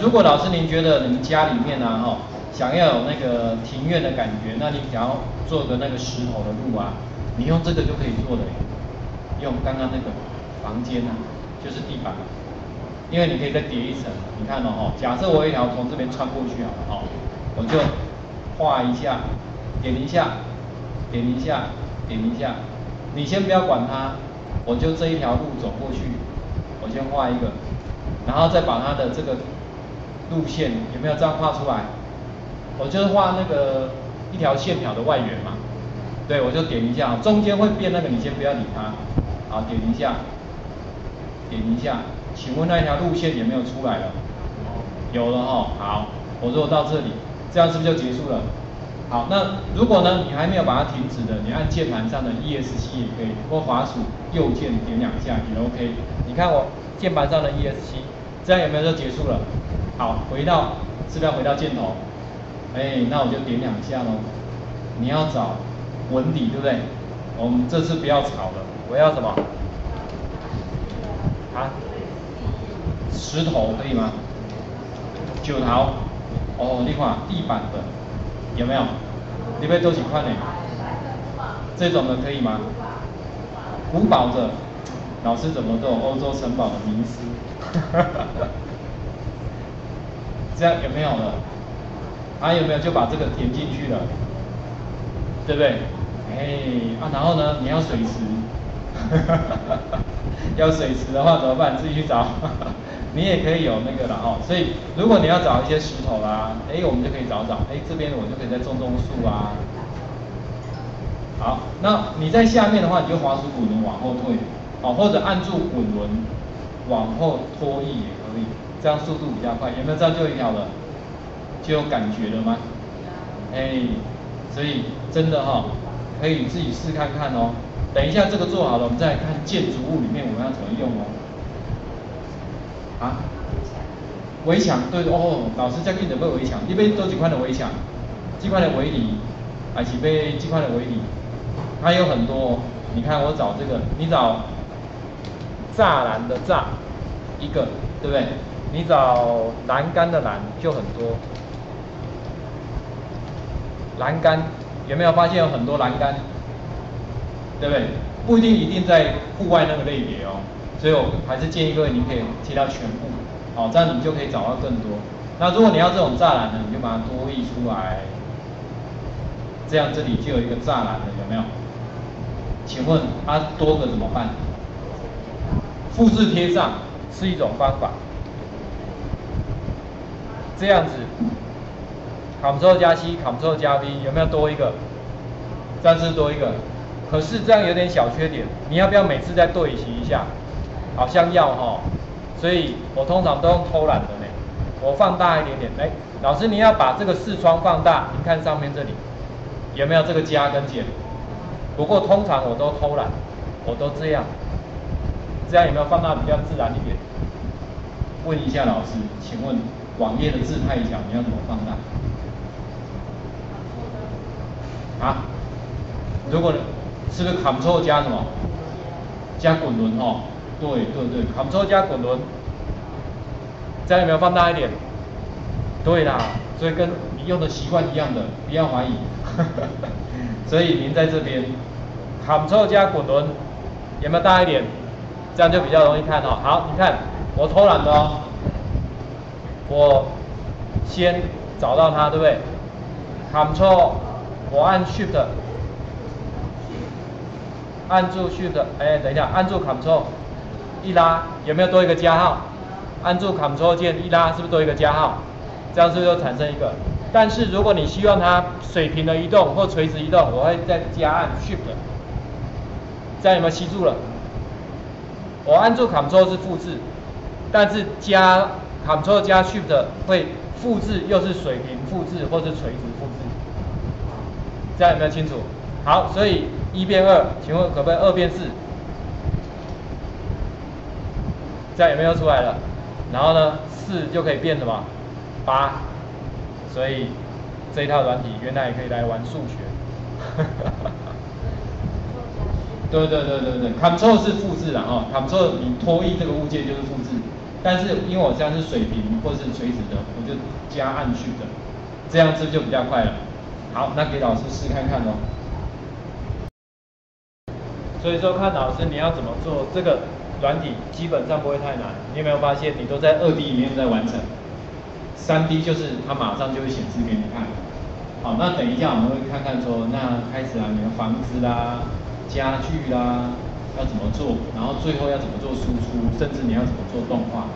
如果老师您觉得你们家里面啊，哈，想要有那个庭院的感觉，那你想要做个那个石头的路啊，你用这个就可以做的，用刚刚那个房间啊，就是地板，因为你可以再叠一层。你看哦，哈，假设我一条从这边穿过去好了，哈，我就画一下，点一下，点一下，点一下，你先不要管它，我就这一条路走过去，我先画一个，然后再把它的这个。路线有没有这样画出来？我就是画那个一条线条的外缘嘛。对，我就点一下，中间会变那个，你先不要理它。好，点一下，点一下，请问那一条路线有没有出来了？有了哈。好，我如果到这里，这样是不是就结束了？好，那如果呢，你还没有把它停止的，你按键盘上的 ESC 也可以，或滑鼠右键点两下也 OK。你看我键盘上的 ESC，这样有没有就结束了？好，回到是不要回到箭头？哎，那我就点两下喽。你要找纹理，对不对？我们这次不要草了，我要什么？啊？石头可以吗？九桃。哦，你看地板的有没有？里面都几块呢？这种的可以吗？古堡的，老师怎么都有欧洲城堡的名师？这样有没有了？还有没有就把这个填进去了，对不对？哎啊，然后呢，你要水池，要水池的话怎么办？自己去找。你也可以有那个了哦。所以如果你要找一些石头啦，哎，我们就可以找找。哎，这边我就可以再种种树啊。好，那你在下面的话，你就滑鼠滚轮往后退，哦，或者按住滚轮往后拖曳也可以。这样速度比较快，有没有这样就一条了？就有感觉了吗？哎，所以真的哈，可以自己试看看哦。等一下这个做好了，我们再看建筑物里面我们要怎么用哦。啊？围墙，对哦，老师在给你准备围墙，你边多几块的围墙，几块的围篱，还是被几块的围篱？它有很多，你看我找这个，你找栅栏的栅一个，对不对？你找栏杆的栏就很多，栏杆有没有发现有很多栏杆？对不对？不一定一定在户外那个类别哦，所以我还是建议各位你可以贴到全部，好，这样你就可以找到更多。那如果你要这种栅栏呢，你就把它多译出来，这样这里就有一个栅栏了，有没有？请问它多个怎么办？复制贴上是一种方法。这样子，Ctrl 加 C，Ctrl 加 V，有没有多一个？这样是多一个，可是这样有点小缺点，你要不要每次再对齐一下？好像要哈，所以我通常都用偷懒的呢。我放大一点点，哎，老师你要把这个视窗放大，你看上面这里有没有这个加跟减？不过通常我都偷懒，我都这样，这样有没有放大比较自然一点？问一下老师，请问？网页的字太小，你要怎么放大？啊？如果是不是 Ctrl 加什么？加滚轮哦？对对对，Ctrl 加滚轮，这样有没有放大一点？对啦，所以跟你用的习惯一样的，不要怀疑。所以您在这边，Ctrl 加滚轮有没有大一点？这样就比较容易看哦。好，你看我偷懒的哦。我先找到它，对不对？Ctrl，我按 Shift，按住 Shift，哎，等一下，按住 Ctrl，一拉，有没有多一个加号？按住 Ctrl 键一拉，是不是多一个加号？这样是不是又产生一个？但是如果你希望它水平的移动或垂直移动，我会再加按 Shift，这样有没有吸住了？我按住 Ctrl 是复制，但是加。Ctrl 加 Shift 会复制，又是水平复制或是垂直复制，这样有没有清楚？好，所以一变二，请问可不可以二变四？这样有没有出来了？然后呢，四就可以变什么？八，所以这一套软体原来也可以来玩数学。对对对对对，Ctrl 是复制的哦，Ctrl 你拖移这个物件就是复制。但是因为我这样是水平或是垂直的，我就加按 Shift，这样子就比较快了。好，那给老师试看看哦。所以说看老师你要怎么做，这个软体基本上不会太难。你有没有发现，你都在二 D 里面在完成，三 D 就是它马上就会显示给你看。好，那等一下我们会看看说，那开始啊，你的房子啦、家具啦要怎么做，然后最后要怎么做输出，甚至你要怎么做动画。